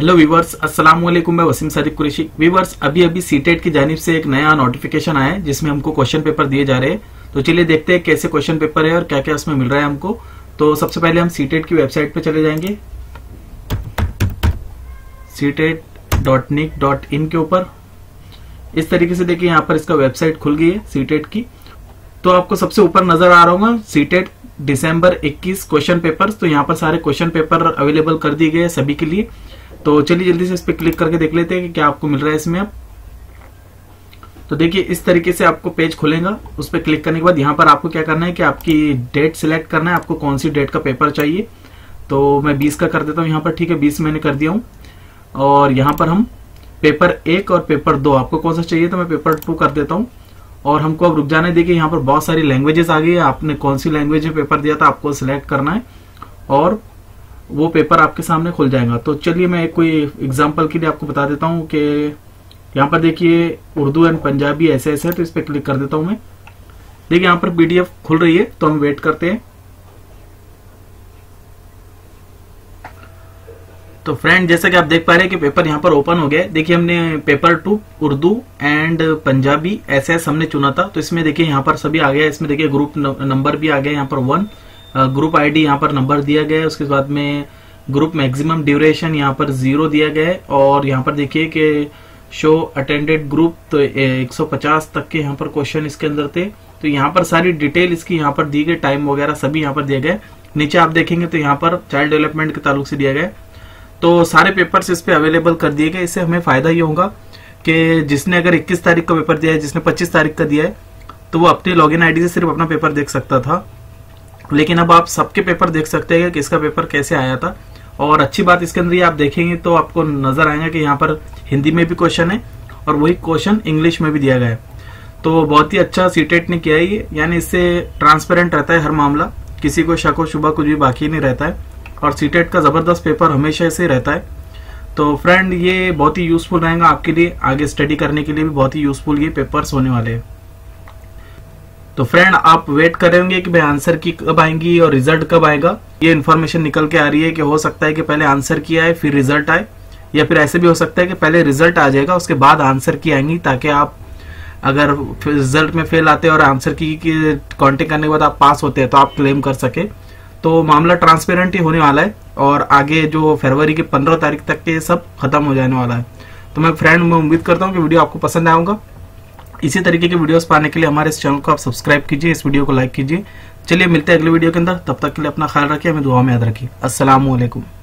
Hello viewers अस्सलाम वालेकुम मैं वसीम सदीक कुरेशी. वीवर्स अभी अभी सीटेट की जानिब से एक नया नोटिफिकेशन आया है, जिसमें हमको क्वेश्चन पेपर दिए जा रहे हैं। तो चलिए देखते हैं कैसे क्वेश्चन पेपर है और क्या क्या उसमें मिल रहा है हमको। तो सबसे पहले हम सीटेट की वेबसाइट पे चले जाएँगे। CTET dot nic dot in के ऊपर। इस तरीके से देखिए यहाँ पर इसका वेबसाइट खुल गई है सीटेट की। तो आपको सबसे ऊपर नज़र आ रहा होगा सीटेट दिसंबर 21 क्वेश्चन पेपर्स तो यहाँ पर सारे क्वेश्चन पेपर अवेलेबल कर दिए गए सभी के लिए। तो चलिए जल्दी से इस पर क्लिक करके देख लेते हैं कि क्या आपको मिल रहा है इसमें अब। तो देखिए, इस तरीके से आपको पेज खुलेगा। उस पर क्लिक करने के बाद यहाँ पर आपको क्या करना है कि आपकी डेट सिलेक्ट करना है। आपको कौन सी डेट का पेपर चाहिए? तो मैं 20 का कर देता हूँ यहाँ पर, ठीक है? 20 मैंने कर दिया हूँ। और यहाँ पर हम पेपर एक और पेपर दो। आपको कौन सा चाहिए? तो मैं पेपर टू कर देता हूँ। और हमको अब रुक जाने देखिए, यहाँ पर बहुत सारी लैंग्वेजेस आ गई है। आपने कौन सी लैंग्वेज में पेपर दिया था, आपको सिलेक्ट करना है। और वो पेपर आपके सामने खुल जाएगा। तो चलिए मैं कोई एग्ज़ाम्पल के लिए आपको बता देता हूँ कि यहाँ पर देखिए, उर्दू एंड पंजाबी ऐसे ऐसे है तो इस पर क्लिक कर देता हूँ मैं। देखिए, यहाँ पर पीडीएफ खुल रही है तो हम वेट करते हैं। तो फ्रेंड जैसा कि आप देख पा रहे हैं कि पेपर यहाँ पर ओपन हो गया देखिए, हमने paper two Urdu and Punjabi ऐसे ऐसे हमने चुना था। तो इसमें देखिए, यहाँ पर सभी आ गया इसमें देखिए ग्रुप नंबर भी आ गया यहाँ पर वन ग्रुप आईडी यहाँ पर नंबर दिया गया है। उसके बाद में ग्रुप मैक्सिमम ड्यूरेशन यहाँ पर ज़ीरो दिया गया है। और यहाँ पर देखिए कि शो अटेंडेड ग्रुप तो 150 तक के यहाँ पर क्वेश्चन इसके अंदर थे। तो यहाँ पर सारी डिटेल इसकी यहाँ पर दी गई। टाइम वगैरह सभी यहाँ पर दिए गए नीचे आप देखेंगे तो यहाँ पर चाइल्ड डेवलपमेंट के ताल्लुक से दिया गया तो सारे पेपर्स इस पे अवेलेबल कर दिए गए। इससे हमें फ़ायदा ये होगा कि जिसने अगर 21 तारीख का पेपर दिया है, जिसने 25 तारीख का दिया है तो वो अपनी लॉगिन आईडी से सिर्फ़ अपना पेपर देख सकता था। लेकिन अब आप सबके पेपर देख सकते हैं कि इसका पेपर कैसे आया था। और अच्छी बात इसके अंदर ये आप देखेंगे तो आपको नज़र आएगा कि यहाँ पर हिंदी में भी क्वेश्चन है और वही क्वेश्चन इंग्लिश में भी दिया गया है। तो बहुत ही अच्छा सीटेट ने किया है ये। यानी इससे ट्रांसपेरेंट रहता है हर मामला। किसी को शक शुबा कुछ भी बाकी नहीं रहता है। और सीटेट का ज़बरदस्त पेपर हमेशा से रहता है। तो फ्रेंड ये बहुत ही यूजफुल रहेगा आपके लिए। आगे स्टडी करने के लिए भी बहुत ही यूजफुल ये पेपर्स होने वाले हैं। तो फ्रेंड आप वेट करेंगे कि भाई आंसर की कब आएँगी और रिज़ल्ट कब आएगा? ये इन्फॉर्मेशन निकल के आ रही है कि हो सकता है कि पहले आंसर की आए फिर रिज़ल्ट आए या फिर ऐसे भी हो सकता है कि पहले रिज़ल्ट आ जाएगा उसके बाद आंसर की आएँगी ताकि आप अगर रिज़ल्ट में फेल आते हैं और आंसर की, कॉन्टेक्ट करने के बाद आप पास होते हैं तो आप क्लेम कर सके। तो मामला ट्रांसपेरेंट ही होने वाला है और आगे जो फरवरी के पंद्रह तारीख तक के सब खत्म हो जाने वाला है। तो मैं फ्रेंड मैं उम्मीद करता हूँ कि वीडियो आपको पसंद आऊँगा इसी तरीके के वीडियोस पाने के लिए हमारे इस चैनल को आप सब्सक्राइब कीजिए, इस वीडियो को लाइक कीजिए। चलिए मिलते हैं अगले वीडियो के अंदर। तब तक के लिए अपना ख्याल रखिए, हमें दुआ में याद रखिए। असलम